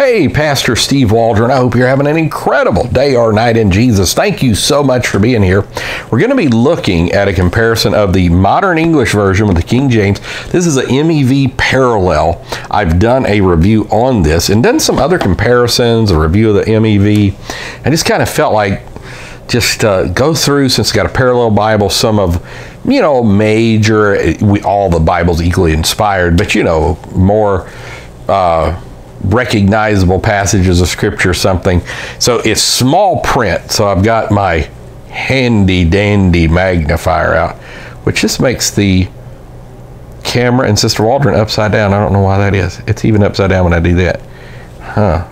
Hey, Pastor Steve Waldron, I hope you're having an incredible day or night in Jesus. Thank you so much for being here. We're going to be looking at a comparison of the modern English version with the King James. This is a MEV parallel. I've done a review on this and done some other comparisons, a review of the MEV. I just kind of felt like just uh, go through since it's got a parallel Bible, some of you know major. We all the Bible's equally inspired, but you know more. Uh, recognizable passages of scripture something. So it's small print. So I've got my handy dandy magnifier out, which just makes the camera and Sister Waldron upside down. I don't know why that is. It's even upside down when I do that. Huh.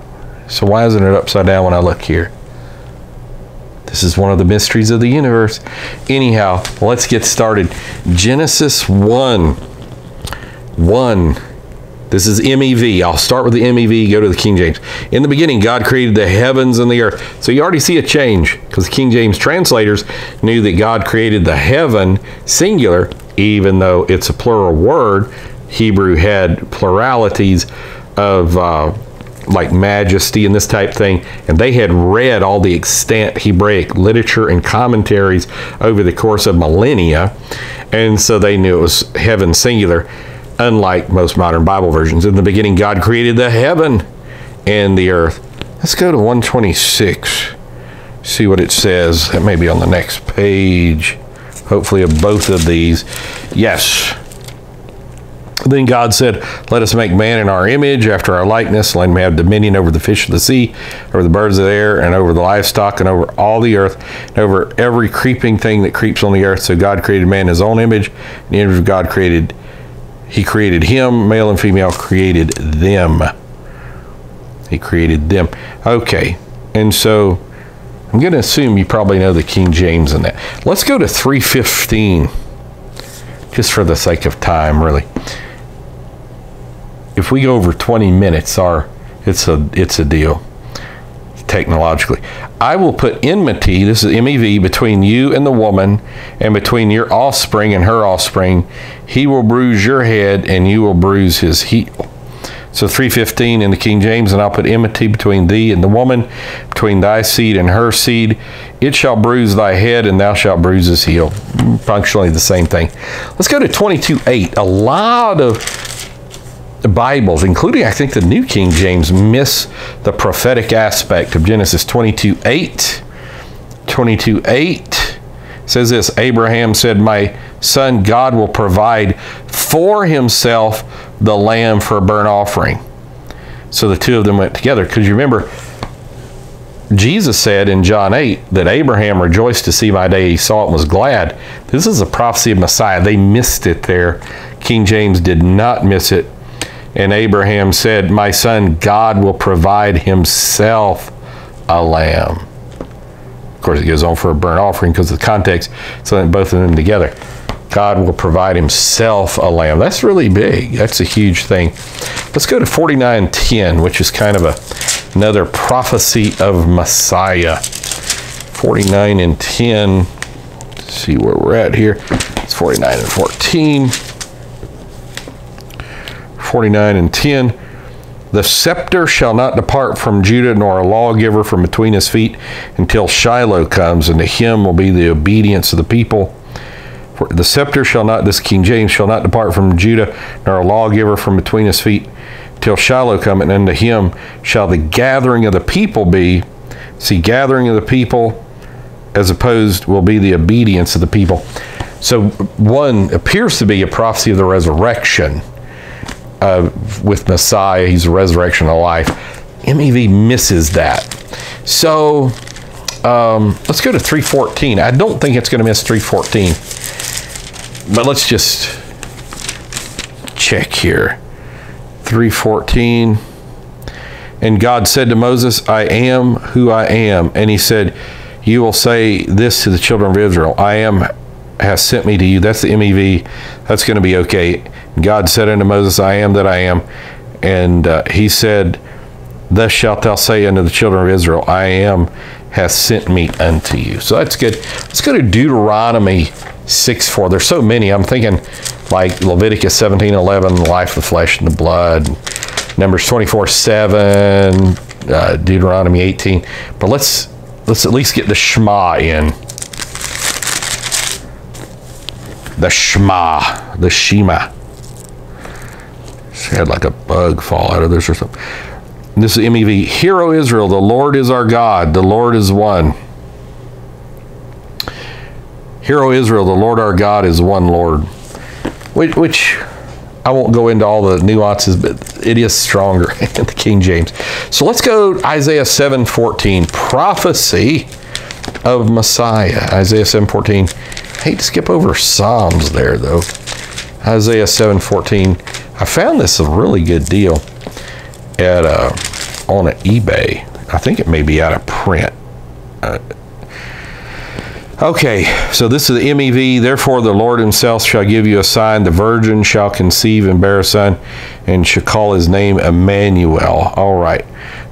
So why isn't it upside down when I look here? This is one of the mysteries of the universe. Anyhow, let's get started. Genesis 1. 1 this is MEV. I'll start with the MEV, go to the King James. In the beginning, God created the heavens and the earth. So you already see a change because the King James translators knew that God created the heaven singular, even though it's a plural word. Hebrew had pluralities of uh, like majesty and this type thing, and they had read all the extant Hebraic literature and commentaries over the course of millennia, and so they knew it was heaven singular unlike most modern Bible versions. In the beginning, God created the heaven and the earth. Let's go to 126, see what it says. That may be on the next page, hopefully, of both of these. Yes. Then God said, Let us make man in our image, after our likeness, let him have dominion over the fish of the sea, over the birds of the air, and over the livestock, and over all the earth, and over every creeping thing that creeps on the earth. So God created man in his own image, and the image of God created he created him, male and female created them. He created them. Okay, and so I'm going to assume you probably know the King James in that. Let's go to 315, just for the sake of time, really. If we go over 20 minutes, our it's a it's a deal technologically. I will put enmity, this is MEV, between you and the woman, and between your offspring and her offspring. He will bruise your head, and you will bruise his heel. So 315 in the King James, and I'll put enmity between thee and the woman, between thy seed and her seed. It shall bruise thy head, and thou shalt bruise his heel. Functionally the same thing. Let's go to 22.8. A lot of Bibles, including I think the New King James, miss the prophetic aspect of Genesis 22 8. 22 8 says this Abraham said, My son, God will provide for himself the lamb for a burnt offering. So the two of them went together. Because you remember, Jesus said in John 8 that Abraham rejoiced to see my day. He saw it and was glad. This is a prophecy of Messiah. They missed it there. King James did not miss it. And Abraham said, My son, God will provide himself a lamb. Of course, it goes on for a burnt offering because of the context, so then both of them together. God will provide himself a lamb. That's really big. That's a huge thing. Let's go to 4910, which is kind of a, another prophecy of Messiah. 49 and 10. Let's see where we're at here. It's 49 and 14. 49 and 10. The scepter shall not depart from Judah, nor a lawgiver from between his feet, until Shiloh comes, and to him will be the obedience of the people. For the scepter shall not, this King James, shall not depart from Judah, nor a lawgiver from between his feet, till Shiloh come, and unto him shall the gathering of the people be. See, gathering of the people, as opposed, will be the obedience of the people. So, one appears to be a prophecy of the resurrection uh, with Messiah. He's a resurrection of life. MEV misses that. So um, let's go to 314. I don't think it's going to miss 314, but let's just check here. 314. And God said to Moses, I am who I am. And he said, You will say this to the children of Israel I am has sent me to you. That's the MEV. That's going to be okay. God said unto Moses, I am that I am. And uh, he said, Thus shalt thou say unto the children of Israel, I am hath sent me unto you. So that's good. Let's go to Deuteronomy 6 4. There's so many. I'm thinking like Leviticus 17 11, the life, the flesh, and the blood. Numbers 24 7, uh, Deuteronomy 18. But let's let's at least get the Shema in. The Shema, the Shema. She had like a bug fall out of this or something. This is MEV. Hero Israel, the Lord is our God, the Lord is one. Hero Israel, the Lord our God is one Lord. Which, which I won't go into all the nuances, but it is stronger in the King James. So let's go Isaiah 7:14, prophecy of Messiah. Isaiah 7:14. Hate to skip over Psalms there though. Isaiah 7:14. I found this a really good deal at uh, on eBay. I think it may be out of print. Uh, Okay, so this is the MEV. Therefore, the Lord Himself shall give you a sign: the virgin shall conceive and bear a son, and shall call his name Emmanuel. All right.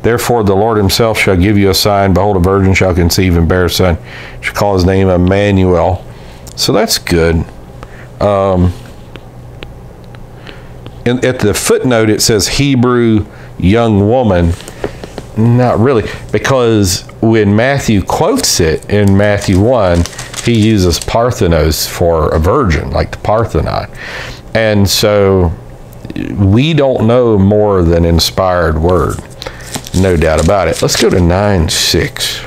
Therefore, the Lord Himself shall give you a sign: behold, a virgin shall conceive and bear a son, shall call his name Emmanuel. So that's good. Um, in, at the footnote, it says Hebrew young woman. Not really, because when Matthew quotes it in Matthew 1, he uses Parthenos for a virgin, like the Parthenon. And so we don't know more than inspired word. No doubt about it. Let's go to 9 6.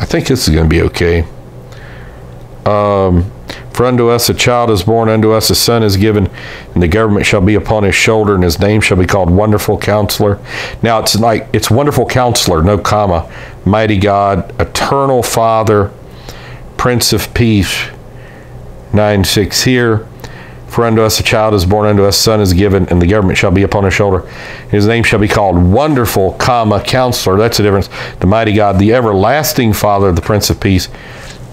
I think this is going to be okay. Um, for unto us a child is born, unto us a son is given, and the government shall be upon his shoulder, and his name shall be called Wonderful Counselor. Now it's like it's Wonderful Counselor, no comma, Mighty God, Eternal Father, Prince of Peace. 9 6 here. For unto us a child is born, unto us a son is given, and the government shall be upon his shoulder. His name shall be called Wonderful, comma, Counselor. That's the difference. The mighty God, the everlasting Father, the Prince of Peace,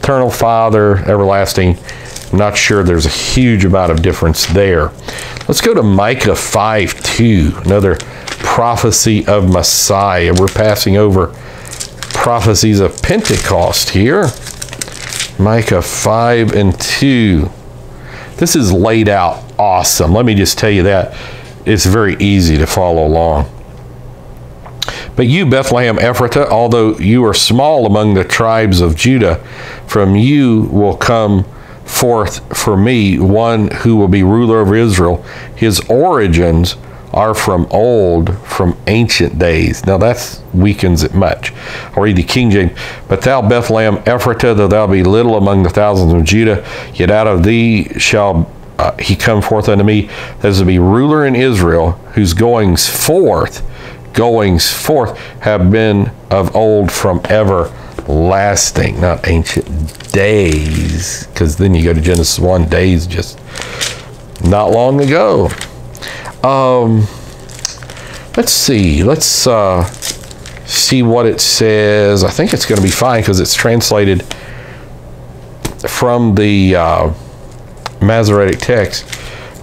eternal Father, everlasting. I'm not sure there's a huge amount of difference there. Let's go to Micah 5 2, another prophecy of Messiah. We're passing over prophecies of Pentecost here. Micah 5 and 2. This is laid out awesome. Let me just tell you that. It's very easy to follow along. But you, Bethlehem Ephratah, although you are small among the tribes of Judah, from you will come forth for me one who will be ruler over Israel. His origins are from old, from ancient days. Now that weakens it much. I'll read the King James. But thou, Bethlehem Ephratah, though thou be little among the thousands of Judah, yet out of thee shall uh, he come forth unto me, is to be ruler in Israel, whose goings forth, goings forth have been of old from everlasting, not ancient days. Because then you go to Genesis 1, days just not long ago. Um, let's see. Let's uh, see what it says. I think it's going to be fine because it's translated from the uh, Masoretic text.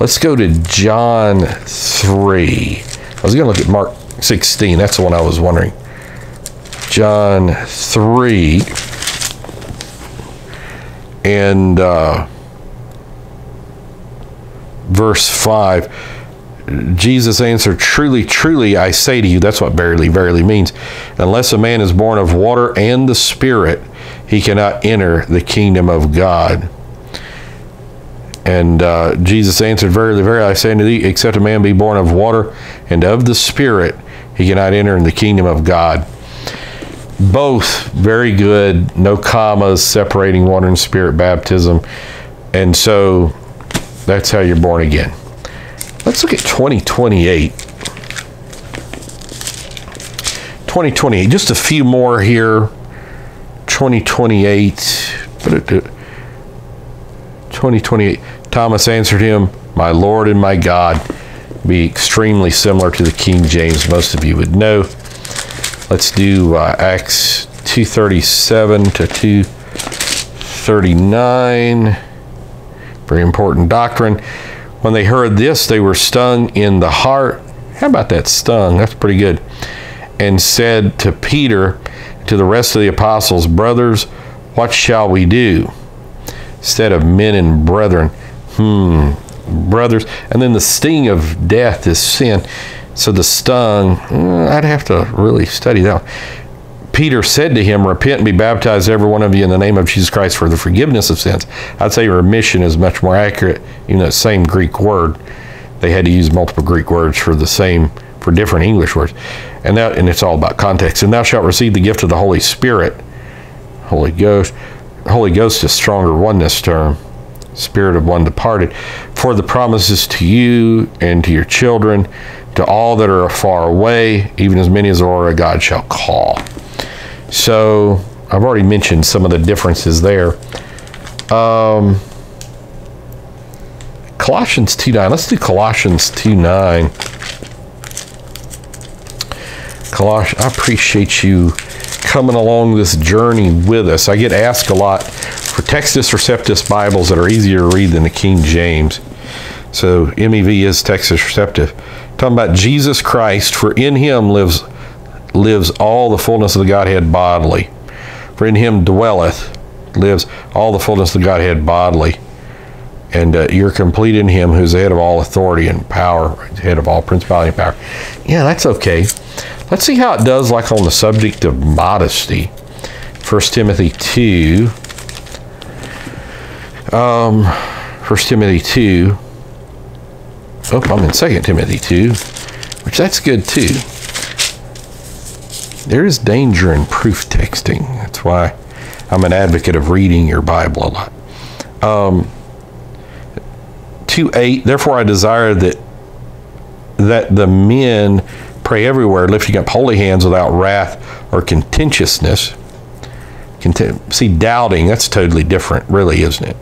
Let's go to John 3. I was going to look at Mark 16. That's the one I was wondering. John 3 and uh, verse 5 Jesus answered, Truly, truly, I say to you, that's what verily, verily means. Unless a man is born of water and the Spirit, he cannot enter the kingdom of God. And uh, Jesus answered, Verily, verily, I say unto thee, except a man be born of water and of the Spirit, he cannot enter in the kingdom of God. Both very good, no commas, separating water and spirit baptism. And so that's how you're born again. Let's look at 2028. 2028, just a few more here. 2028. 2028. Thomas answered him, My Lord and my God. Be extremely similar to the King James, most of you would know. Let's do uh, Acts 237 to 239. Very important doctrine. When they heard this, they were stung in the heart. How about that stung? That's pretty good. And said to Peter, to the rest of the apostles, Brothers, what shall we do? Instead of men and brethren. Hmm. brothers. And then the sting of death is sin. So the stung, mm, I'd have to really study that. Peter said to him, Repent and be baptized, every one of you, in the name of Jesus Christ for the forgiveness of sins. I'd say remission is much more accurate, even though same Greek word. They had to use multiple Greek words for the same, for different English words. And that, and it's all about context. And thou shalt receive the gift of the Holy Spirit. Holy Ghost. Holy Ghost is stronger oneness term. Spirit of one departed. For the promises to you and to your children, to all that are far away, even as many as the Lord our God shall call. So I've already mentioned some of the differences there. Um, Colossians 2.9. Let's do Colossians 2.9. Colossians, I appreciate you coming along this journey with us. I get asked a lot for Textus Receptus Bibles that are easier to read than the King James. So MEV is Textus Receptus. Talking about Jesus Christ, for in him lives lives all the fullness of the Godhead bodily. For in him dwelleth, lives all the fullness of the Godhead bodily. And uh, you're complete in him who's the head of all authority and power, head of all principality and power. Yeah, that's okay. Let's see how it does, like on the subject of modesty. 1 Timothy 2. Um, 1 Timothy 2. Oh, I'm in 2 Timothy 2, which that's good too there is danger in proof texting. That's why I'm an advocate of reading your Bible a lot. Um, 2 8, therefore I desire that that the men pray everywhere, lifting up holy hands without wrath or contentiousness. See, doubting, that's totally different, really, isn't it?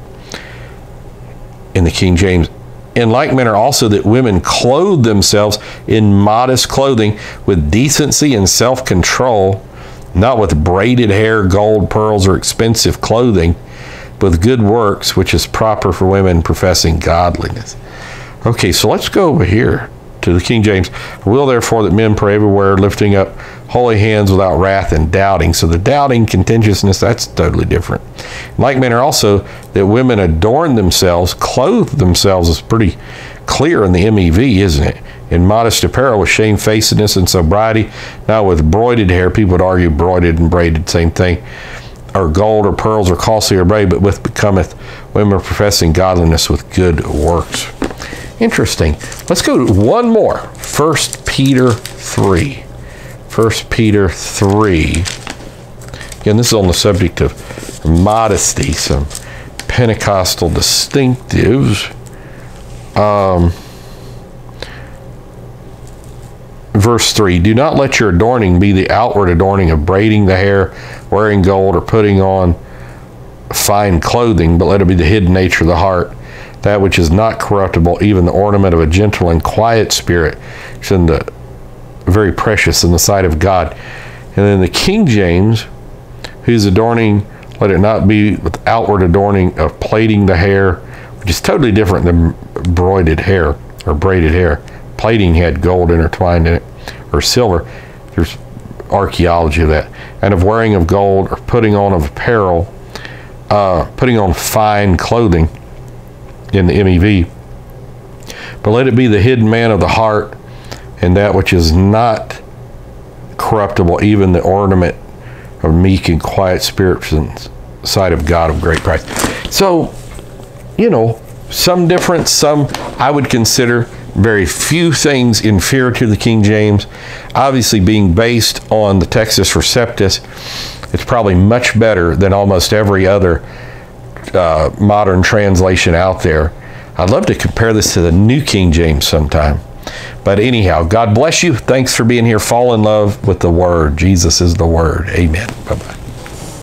In the King James, in like manner also that women clothe themselves in modest clothing with decency and self-control not with braided hair gold pearls or expensive clothing but with good works which is proper for women professing godliness. Okay so let's go over here to the king james will therefore that men pray everywhere lifting up holy hands without wrath and doubting. So the doubting, contentiousness, that's totally different. Like manner also that women adorn themselves, clothe themselves is pretty clear in the MEV, isn't it? In modest apparel with shamefacedness and sobriety, not with broided hair. People would argue broided and braided, same thing. Or gold or pearls or costly or braid, but with becometh women professing godliness with good works. Interesting. Let's go to one more. First Peter 3. 1 Peter 3. Again, this is on the subject of modesty, some Pentecostal distinctives. Um, verse 3 Do not let your adorning be the outward adorning of braiding the hair, wearing gold, or putting on fine clothing, but let it be the hidden nature of the heart, that which is not corruptible, even the ornament of a gentle and quiet spirit. It's in the very precious in the sight of God. And then the King James, who's adorning, let it not be with outward adorning of plaiting the hair, which is totally different than broided hair or braided hair. Plaiting had gold intertwined in it or silver. There's archaeology of that. And of wearing of gold or putting on of apparel, uh, putting on fine clothing in the MEV. But let it be the hidden man of the heart and that which is not corruptible, even the ornament of meek and quiet spirits in sight of God of great price. So, you know, some difference, some I would consider very few things inferior to the King James. Obviously, being based on the Textus Receptus, it's probably much better than almost every other uh, modern translation out there. I'd love to compare this to the New King James sometime. But anyhow, God bless you. Thanks for being here. Fall in love with the Word. Jesus is the Word. Amen. Bye bye.